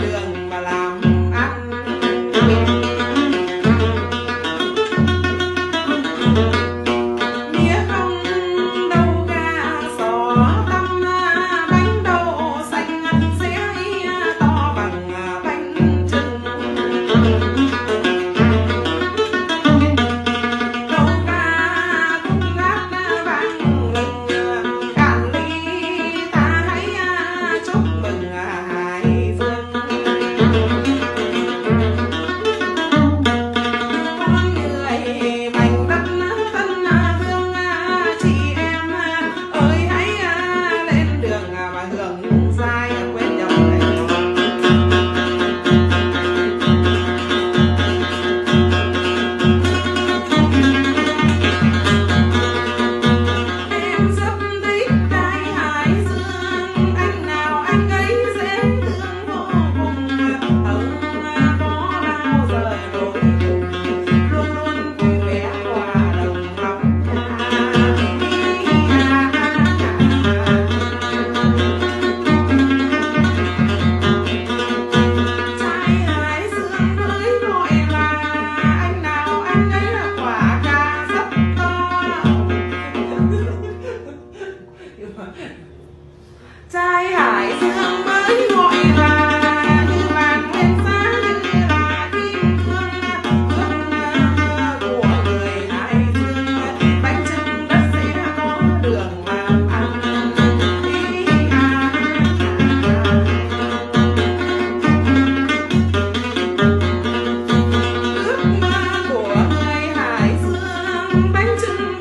เรื่อง I know. Thank you.